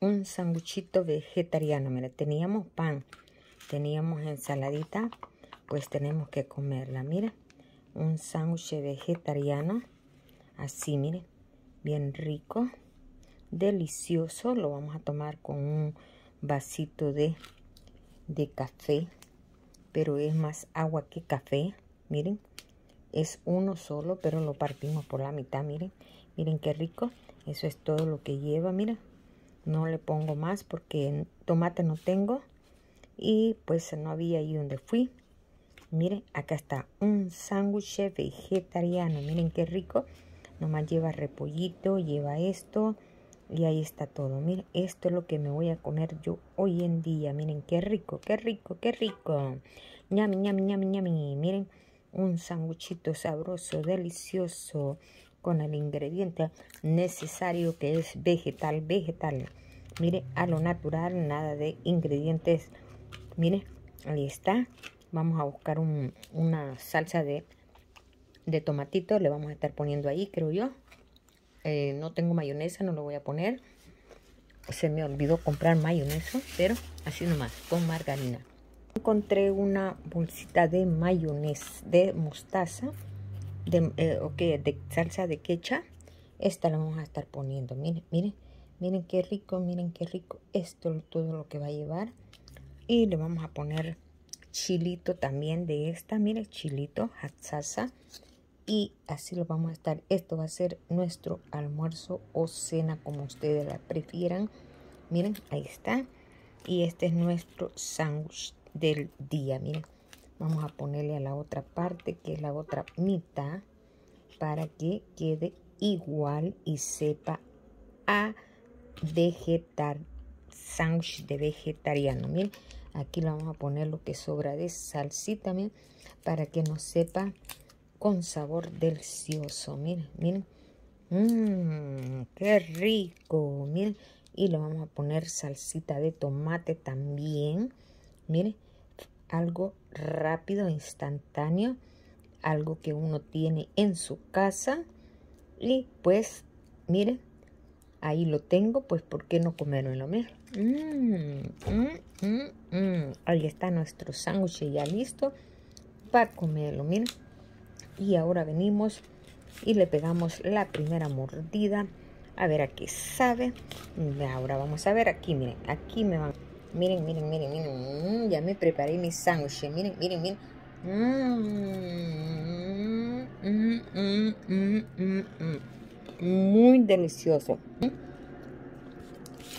un sanguchito vegetariano. Mira, teníamos pan, teníamos ensaladita, pues tenemos que comerla. Mira, un sándwich vegetariano, así, mire, bien rico, delicioso. Lo vamos a tomar con un vasito de, de café, pero es más agua que café. Miren, es uno solo, pero lo partimos por la mitad. Miren, miren qué rico. Eso es todo lo que lleva, mira no le pongo más porque tomate no tengo. Y pues no había ahí donde fui. Miren acá está un sándwich vegetariano. Miren qué rico. Nomás lleva repollito lleva esto y ahí está todo. Miren esto es lo que me voy a comer yo hoy en día. Miren qué rico qué rico qué rico. Ñami ñami ñami ñami. Miren un sándwichito sabroso delicioso con el ingrediente necesario que es vegetal, vegetal. Mire, a lo natural, nada de ingredientes. Mire, ahí está. Vamos a buscar una salsa de, de tomatito. Le vamos a estar poniendo ahí, creo yo. Eh, no tengo mayonesa, no lo voy a poner. Se me olvidó comprar mayonesa, pero así nomás, con margarina. Encontré una bolsita de mayonesa, de mostaza de, eh, de salsa de quecha. Esta la vamos a estar poniendo. Miren, miren, miren qué rico, miren qué rico. Esto es todo lo que va a llevar. Y le vamos a poner chilito también de esta. Miren, chilito, salsa. Y así lo vamos a estar. Esto va a ser nuestro almuerzo o cena, como ustedes la prefieran. Miren, ahí está. Y este es nuestro sándwich del día. Miren. Vamos a ponerle a la otra parte, que es la otra mitad, para que quede igual y sepa a vegetal, sándwich de vegetariano. Miren, aquí le vamos a poner lo que sobra de salsita, miren, para que nos sepa con sabor delicioso. Miren, miren. Mmm, qué rico. Miren, y le vamos a poner salsita de tomate también. Miren, algo rápido, instantáneo, algo que uno tiene en su casa y pues mire, ahí lo tengo, pues ¿por qué no comerlo? Mira. Mm, mm, mm, ahí está nuestro sándwich ya listo para comerlo, miren. Y ahora venimos y le pegamos la primera mordida. A ver a qué sabe. Ahora vamos a ver aquí, miren, aquí me van Miren, miren, miren, miren. Mm, ya me preparé mi sándwich. Miren, miren, miren. Mm, mm, Muy delicioso.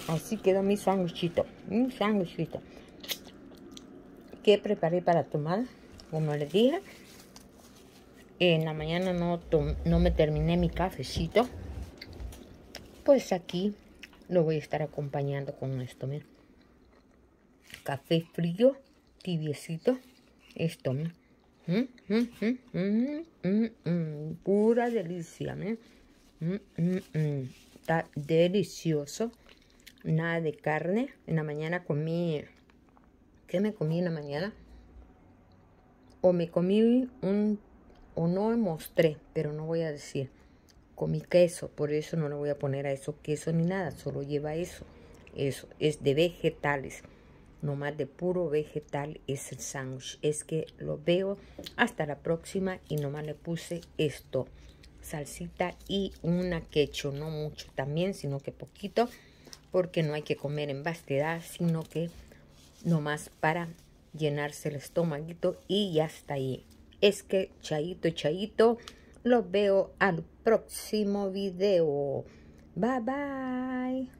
Así quedó mi sándwichito. Mi sándwichito. Que preparé para tomar. Como les dije. En la mañana no, no me terminé mi cafecito. Pues aquí lo voy a estar acompañando con esto. Miren café frío, tibiecito. Esto, mm, mm, mm, pura delicia, está delicioso. Nada de carne. En la mañana comí, ¿qué me comí en la mañana? O me comí un, o no me mostré, pero no voy a decir. Comí queso, por eso no le voy a poner a eso queso ni nada, solo lleva eso. Eso es de vegetales más de puro vegetal es el sándwich. Es que lo veo hasta la próxima y nomás le puse esto. Salsita y una quecho, no mucho también, sino que poquito. Porque no hay que comer en vastedad, sino que nomás para llenarse el estomaguito y ya está ahí. Es que chaito, chaito, lo veo al próximo video. Bye bye.